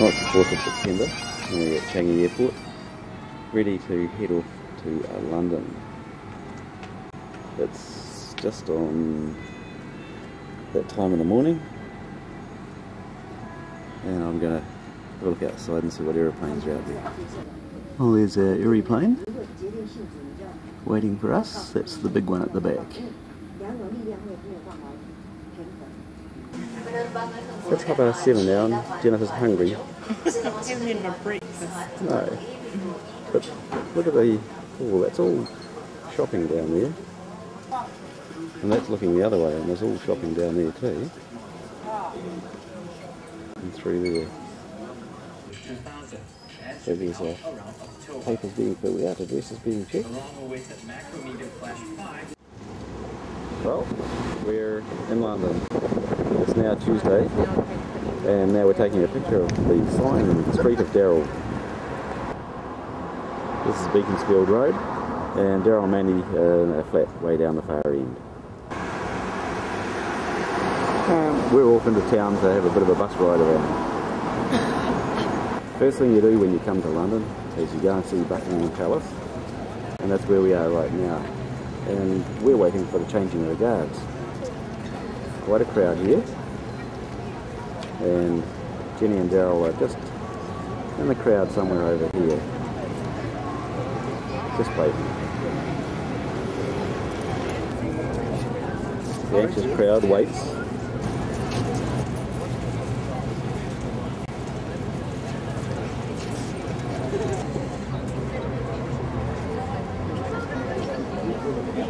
It's the 4th of September, and we're at Changi Airport, ready to head off to uh, London. It's just on that time in the morning, and I'm going to have a look outside and see what aeroplanes are out there. Well, there's our aeroplane waiting for us. That's the big one at the back. It's half past seven now and Jennifer's hungry. haven't had my breakfast. No. But look at the, oh, that's all shopping down there. And that's looking the other way and there's all shopping down there too. And through there. So there's papers being filled out, addresses being checked. Well, we're in London. It's now Tuesday, and now we're taking a picture of the sign in the street of Daryl. This is Beaconsfield Road, and Daryl and Mandy uh, a flat way down the far end. Um, we're off into town to have a bit of a bus ride around. First thing you do when you come to London is you go and see Buckingham Palace, and that's where we are right now. And we're waiting for the changing of the guards. Quite a crowd here, and Jenny and Daryl are just in the crowd somewhere over here, just waiting. The anxious crowd waits.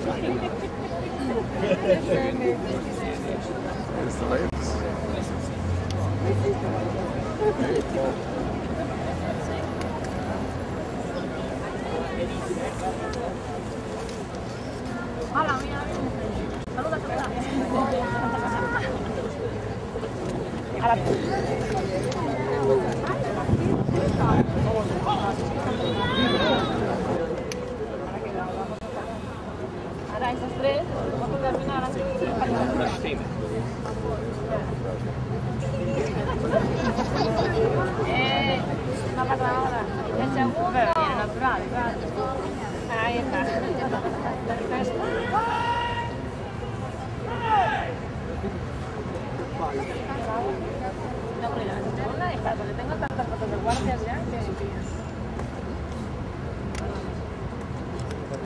There's the lights. Ahora inventar, porque tengo tantas fotos de guardias ya que...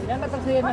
Me Yo tengo.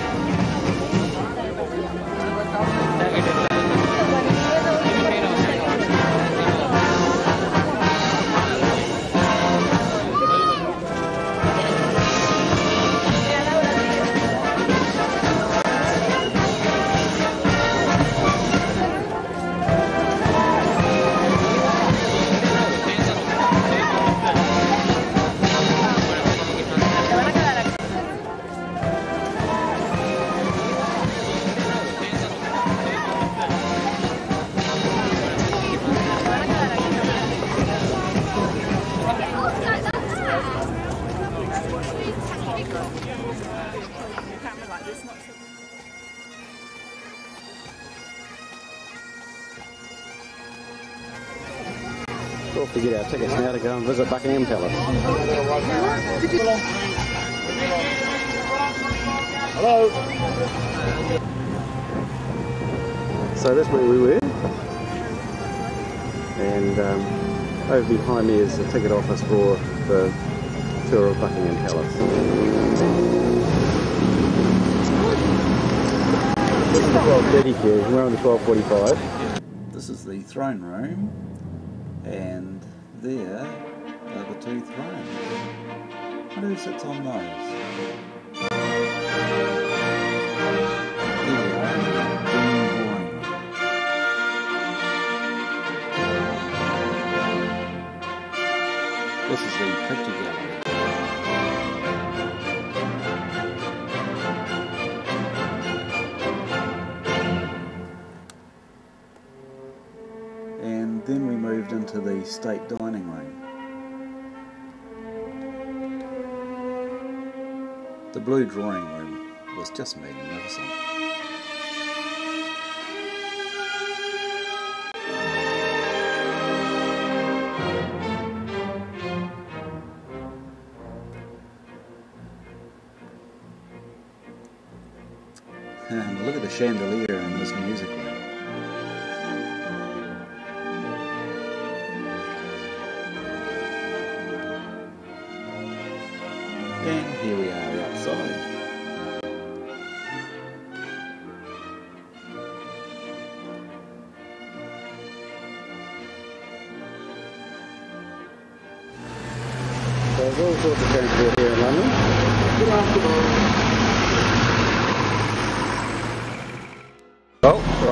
and visit Buckingham Palace. Hello. So that's where we were. And um, over behind me is the ticket office for the tour of Buckingham Palace. Twelve thirty here. We're on the twelve forty-five. This is the throne room, and there the two thrones. And who sits on those? There we are, Queen Victoria. This is the picture gallery. And then we moved into the state The blue drawing room was just magnificent. And look at the chandelier in this music room.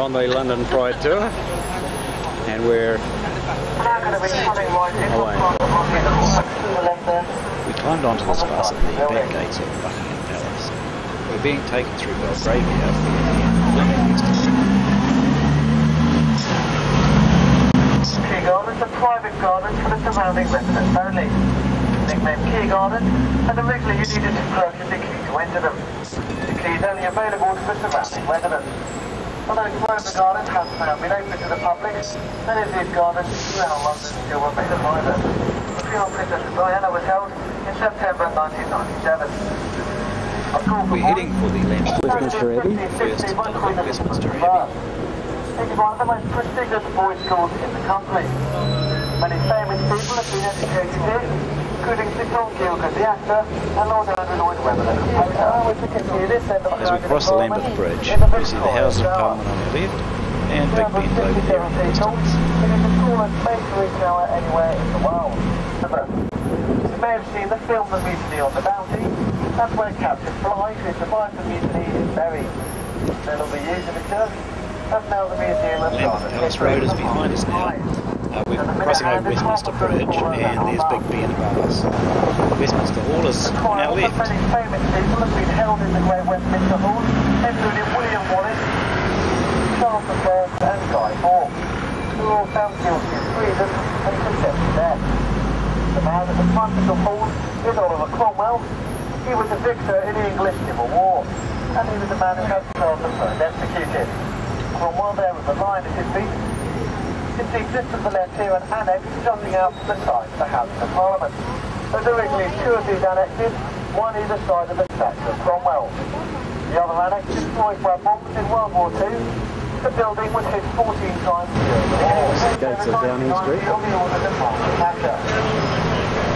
On the London Pride tour, and we're away. We climbed onto this bus at the back gates of Buckingham Palace. We're being taken through Belgravia Key Gardens are private gardens for the surrounding residents only. Nicknamed Key Gardens, and originally you needed to purchase a key to enter them. The key is only available to the surrounding residents. Although Grosvenor Gardens has now been open to the public, and in these gardens, now London still remain private. The funeral of Princess Diana was held in September 1997. A call We're heading for the Lambeth Westminster Abbey. First, a look at Westminster Abbey. It is one of the most prestigious boys' schools in the country. Many famous people have been educated here, including Sir Tom Gielgud, and Lord Andrew Lloyd Webber, uh, the composer. As we cross the Lambeth Bridge, we see the House of Parliament on the left and Big Ben over there in the distance. It is the tallest masonry tower anywhere in the world. You may have seen the film The Mutiny on the Bounty. That's where Captain Bligh, who survived the mutiny, is buried. Then will be used in the church. That's now the Museum of Lambeth Science Palace Road is behind us now. Uh, we're crossing over Westminster Bridge and there's Big Ben above us. Westminster Hall is on our left. famous people have been held in the Great Westminster Hall, including William Wallace, Charles I, and Guy Fawkes, all found guilty of treason and condemned to death. The man at the front of the hall is Oliver Cromwell. He was a victor in the English Civil War, and he was the man who had Charles I executed. Cromwell there with the lion at his feet. See just to the left here an annex jutting out from the side of the House of Parliament. There's originally two of these annexes, one either side of the statue of Cromwell. The other annex, destroyed by bombs in World War II, the building was hit 14 times during the war. The gates of Downing Street. On the orders of Margaret Thatcher.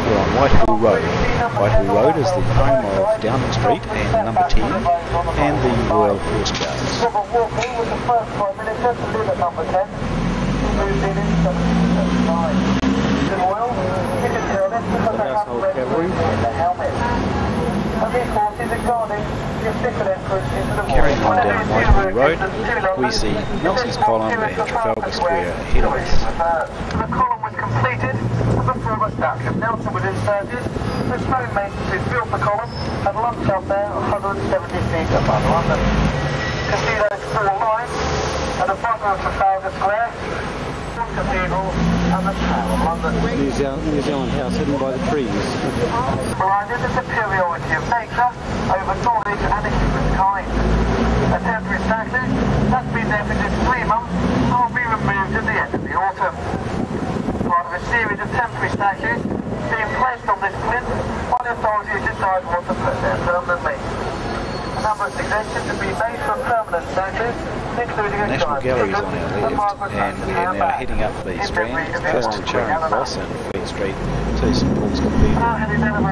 We're on Whitehall Road. Whitehall Road is the home of Downing Street and number 10 and the Royal Horse Guards. Robert Walpole was the first Prime Minister to live at number 10. Carrying on down Whitehall Road, we see Nelson's Column and Trafalgar Square ahead of us. The column was completed before the of Nelson was inserted. The stone masons who built the column had lumped up there 170 feet above London. You can see those four lines at the bottom of Trafalgar Square, Cathedral and the Tower of London. New Zealand, New Zealand house hidden by the trees. Blinded the superiority of nature over knowledge and human kind. A temporary statue that's been there for just three months and will be removed at the end of the autumn. Part of a series of temporary statues being placed on this plinth while the authorities decide what to put there permanently. A number of suggestions have been made for permanent statues, including a National giant Gallery's pigeon on our and left, Margaret and Thatcher's we are now handbag. heading up the In Strand, memory of past Elizabeth Charing Eleanor. Cross and Fleet Street to St Paul's Cathedral. Now heading down the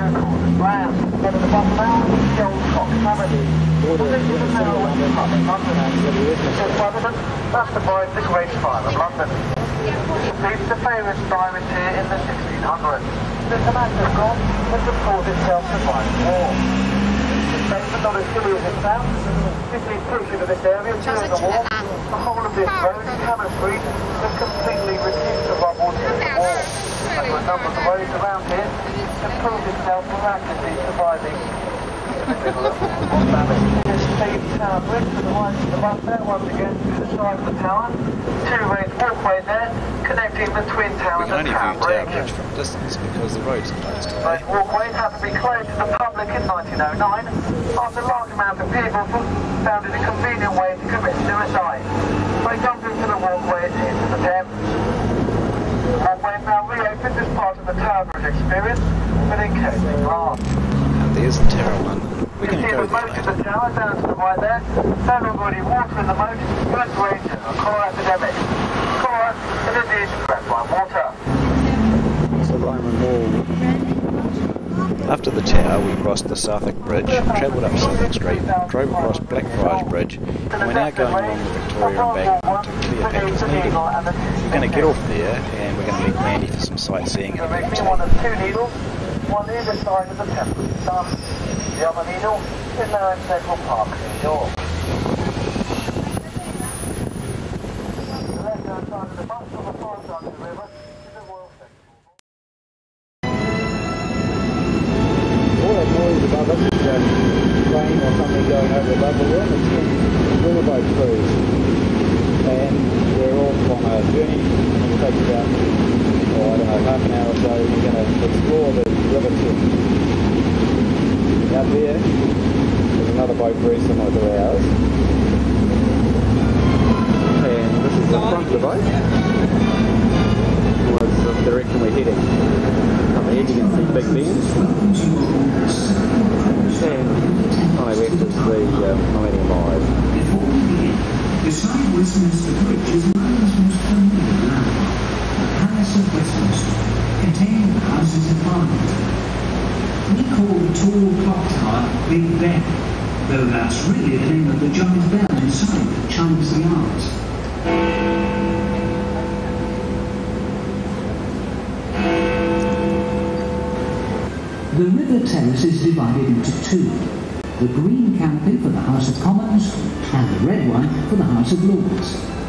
of famous diamond here in the 1600s. This amount of gold has reported self-surviving war. It's based This is pictured of this the. The whole of this road, Cannon Street, was completely reduced to rubble during the. And a number of the roads around here have proved itself miraculously surviving Tower Bridge to the right of the bus there, once again to the side of the tower. Two raised walkway there, connecting the twin We can only view Tower Bridge. From a distance because the road's closed today. Those walkways had to be closed to the public in 1909 after a large amount of people found it a convenient way to commit suicide. They jumped into the walkways into the Thames. The walkway is now reopened as part of the Tower Bridge experience with encasing glass. And there's the Tower London. We're You going to go the there later. the tower down to the right there. Found already water in the moat. Good range of cholera epidemic. Cholera is a disease water. Wall. After the tower, we crossed the Southwark Bridge, travelled up Southwark Street, drove across Blackfriars Bridge, and we're now going along the Victoria embankment to Cleopatra's Needle. We're going to get off there and we're going to meet Mandy for some sightseeing and a bit of tea. one the temple. The other needle is in Central Park, New York. The left-hand side of the bus on the far side of the river is the Royal Festival. All that noise above us is a plane or something going over above the room. It's river boat cruise. And we're off on a journey. It'll take about, oh, I don't know, half an hour or so. We're going to explore the river Thames. Out there, there's very similar to ours. And this is the front of the boat. Was the direction we're heading. Up ahead you can see Big Ben. And on our left is the um, Millennium Eye. Beside Westminster Bridge is London's most prominent landmark, the Palace of Westminster, containing the Houses of Parliament. We call the tall clock tower Big Ben, though that's really the name of the giant bell inside that chimes the hours. The River Thames is divided into two. The green canopy for the House of Commons and the red one for the House of Lords.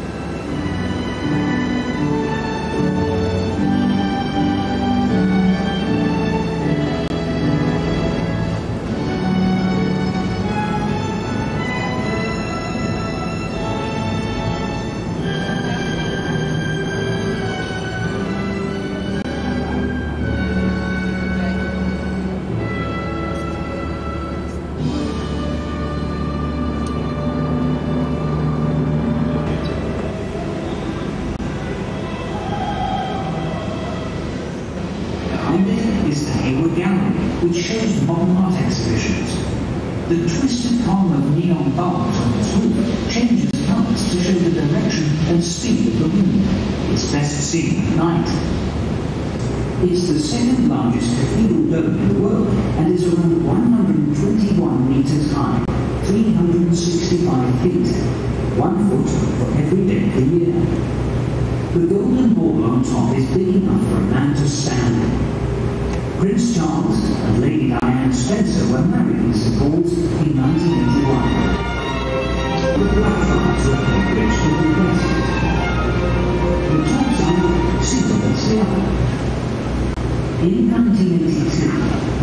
Gallery, which shows modern art exhibitions. The twisted column of neon bulbs on its roof changes colours to show the direction and speed of the wind. It's best seen at night. It's the second largest cathedral dome in the world and is around 121 metres high, 365 feet, one foot for every day of the year. The golden ball on top is big enough for a man to stand. Prince Charles and Lady Diane Spencer were married in St Paul's in 1981. The Blackfriars Road Bridge to the. The top side single as the. In 1982,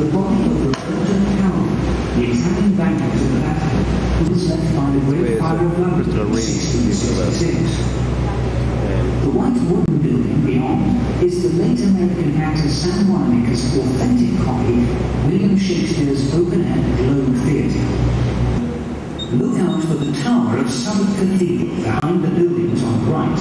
the body of Roberto Calvi, the Italian banker to the Vatican, was left by the Great Fire of London in 1666. The white beyond the late American actor Sam Wanamaker's authentic copy, William Shakespeare's open-air Globe Theatre. Look out for the tower of Southwark Cathedral behind the buildings on the right.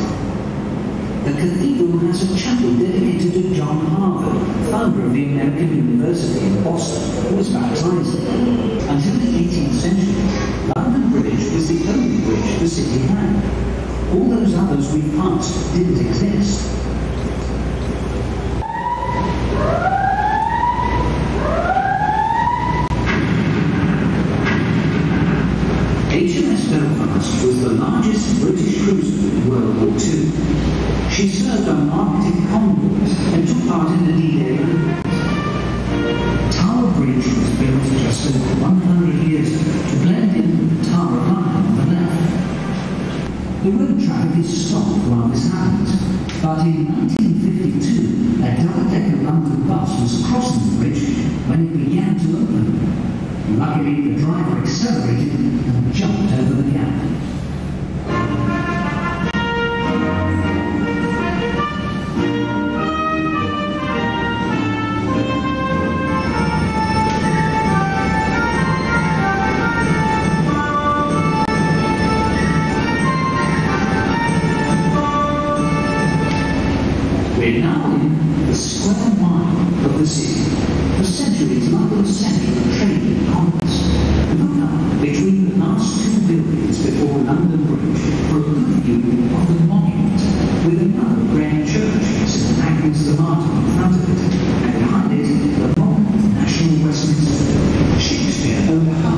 The cathedral has a chapel dedicated to John Harvard, founder of the American University in Boston, who was baptized there. Until the 18th century, London Bridge was the only bridge the city had. All those others we passed didn't exist. The road traffic is stopped while this happens, but in 1952, a double-decker London bus was crossing the bridge when it began to open. Luckily, the driver accelerated and jumped over the Thank you.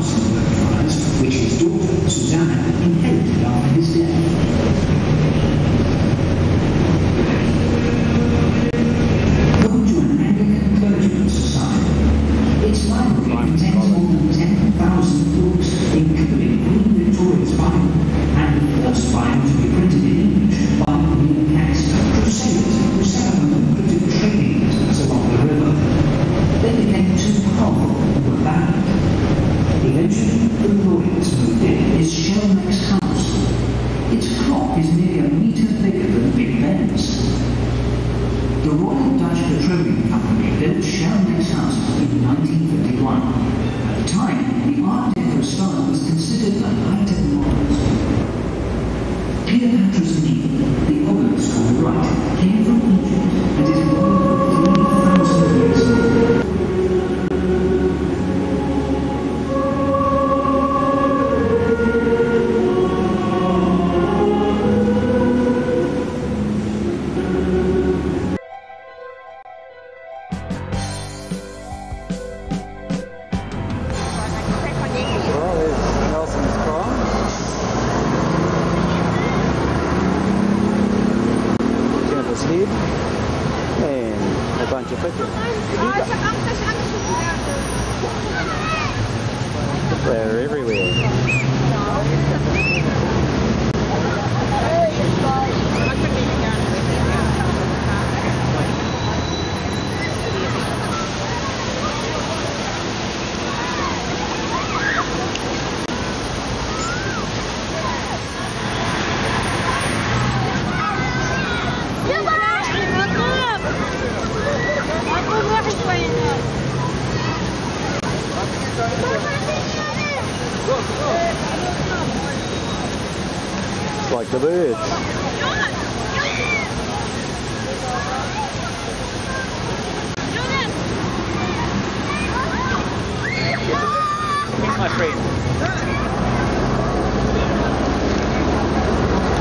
like the birds.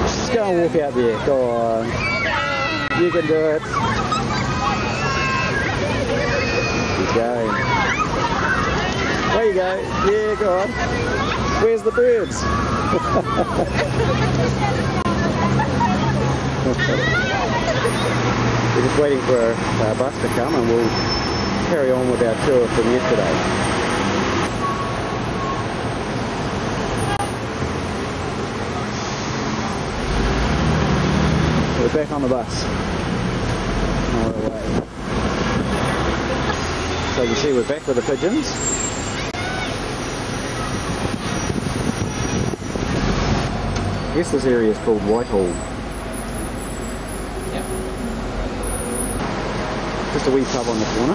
Just go and walk out there. Go on. You can do it. Keep going. There you go. Yeah, go on. Where's the birds? We're just waiting for a, a bus to come and we'll carry on with our tour from yesterday. We're back on the bus. On our way. So you see we're back with the pigeons. I guess this area is called Whitehall. Just a wee pub on the corner.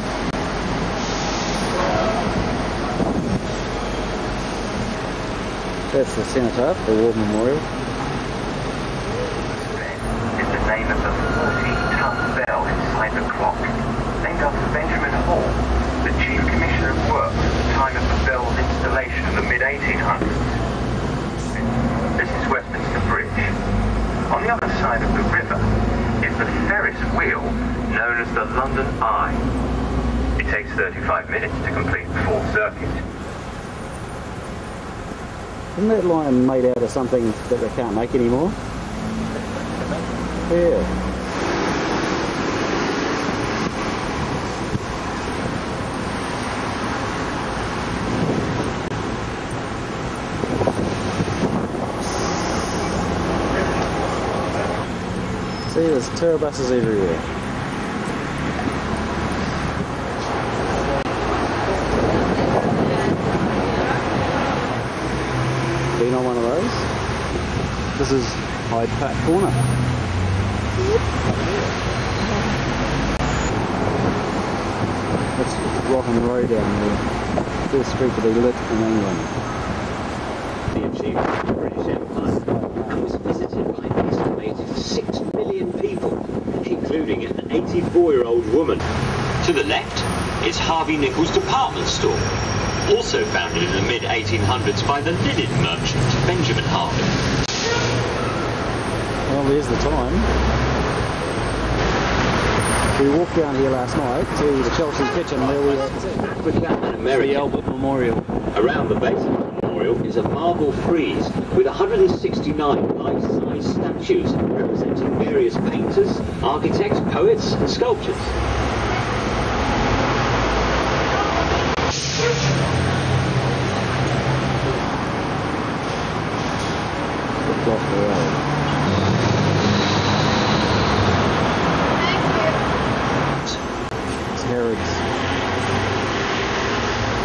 That's the cenotaph, the War Memorial. is the name of the 14-ton bell inside the clock, named after Benjamin Hall, the Chief Commissioner of Works at the time of the bell's installation in the mid-1800s. This is Westminster Bridge. On the other side of the river is the Ferris wheel, known as the London Eye. It takes 35 minutes to complete the full circuit. Isn't that lion made out of something that they can't make anymore? Yeah. See, there's tour buses everywhere. Been on one of those? This is Hyde Park Corner. That's Rotten Row down there. First street to be lit in England. The achievement of the British Empire and was visited by an estimated 6 million people, including an 84-year-old woman. To the left is Harvey Nichols department store, also founded in the mid-1800s by the linen merchant Benjamin Harvey. Well, there's the time. We walked down here last night to the Chelsea Kitchen where we were the. Albert Memorial. Around the base of the memorial is a marble frieze with 169 life-size statues representing various painters, architects, poets and sculptors. Across the road. It's Harrods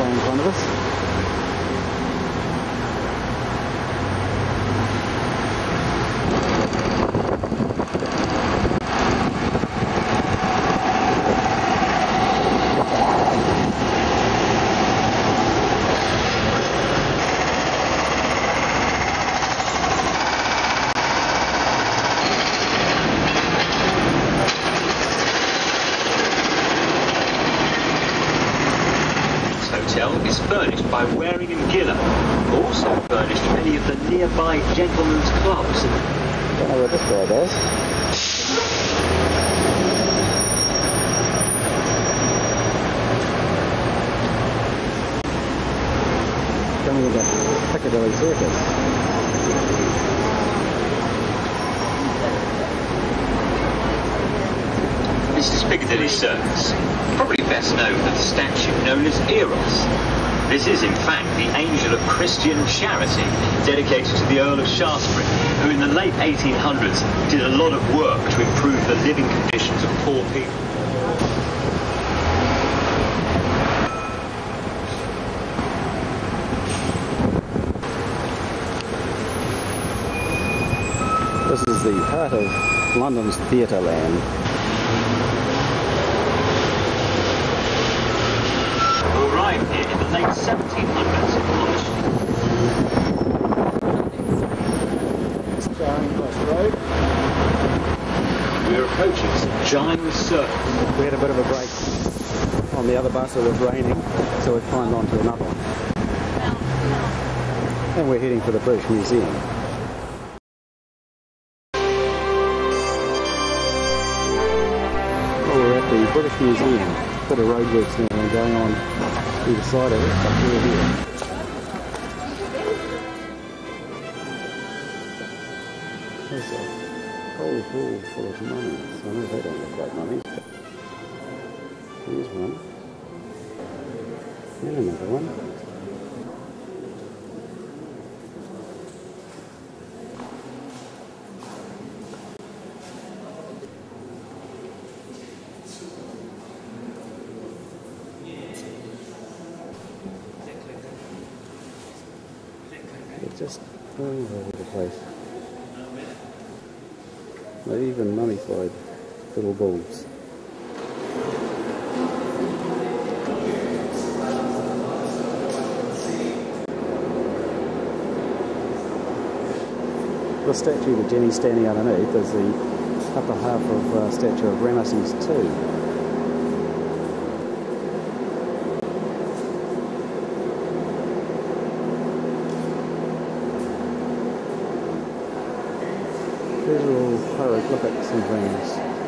right in front of us. This hotel is furnished by Waring and Gillow, who also furnished many of the nearby gentlemen's clubs. Don't know what this guy does. Coming into Piccadilly Circus. This is Piccadilly Circus, probably best known for the statue known as Eros. This is, in fact, the angel of Christian charity, dedicated to the Earl of Shaftesbury, who in the late 1800s did a lot of work to improve the living conditions of poor people. This is the heart of London's theatre land. Who arrived here in the late 1700s on the Charing Cross Road. We're approaching St Giles Circus. We had a bit of a break on the other bus. It was raining, so we climbed onto another one. And we're heading for the British Museum. Well, we're at the British Museum. Bit of roadworks now going on either side of it, we're here. There's a whole hall full of mummies. I know they don't look like mummies, but here's one. And another one. They're just all over the place. They even mummified little bulls. The statue that Jenny's standing underneath is the upper half of uh, statue of Ramesses II. These are all hieroglyphics and things.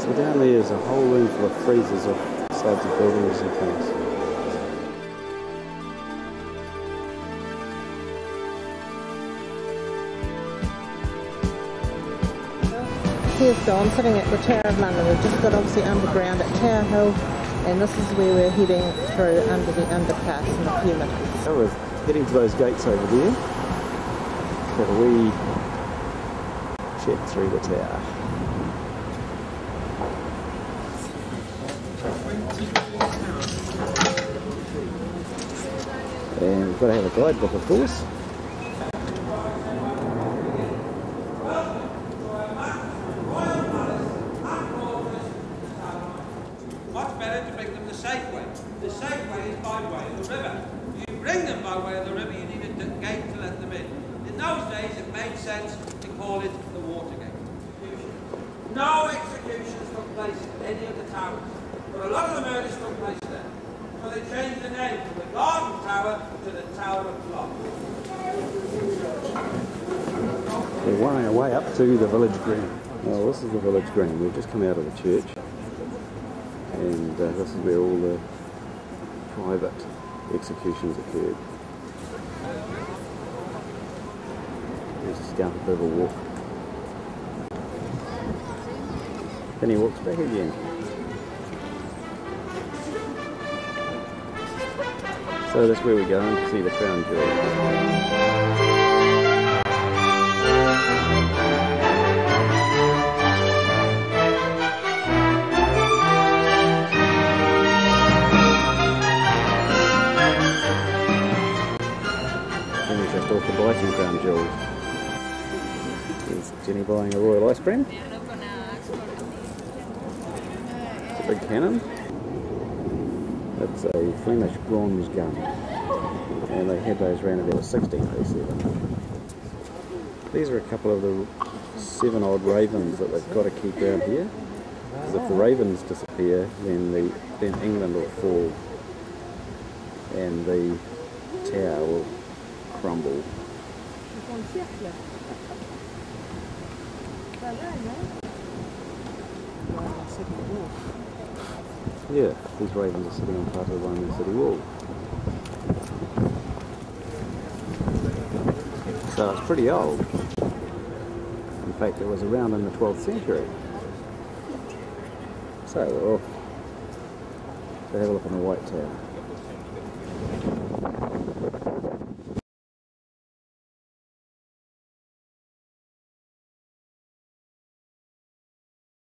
So down there is a whole room full of freezers of sides of buildings and things. Here's Don sitting at the Tower of London. We've just got obviously underground at Tower Hill, and this is where we're heading through under the underpass in a few minutes. So we're heading to those gates over there. A wee check through the tower. And we've got to have a guidebook, of course. What's better to bring them the safe way? The safe way is by way of the river. You bring them by way of the river, you need a d- gate to let them in. In those days, it made sense to call it the water gate. No executions took place in any of the towers, but a lot of the murders took place there. So they changed the name from the Garden Tower to the Tower of Block. We're worrying our way up to the village green. Well, this is the village green. We've just come out of the church, and uh, this is where all the private executions occurred. Let's just go a bit of a walk. Then he walks back again. So that's where we're going to see the crown jewel. We just off to buy some crown jewels. Is Jenny buying a royal ice cream? It's a big cannon. It's a Flemish bronze gun. And they had those around about 1607. These are a couple of the seven odd ravens that they've got to keep around here. Because if the ravens disappear, then the then England will fall, and the tower will crumble. Yeah, these ravens are sitting on part of the Roman city wall. So it's pretty old. In fact, it was around in the 12th century. So we're off have a look on the White Tower.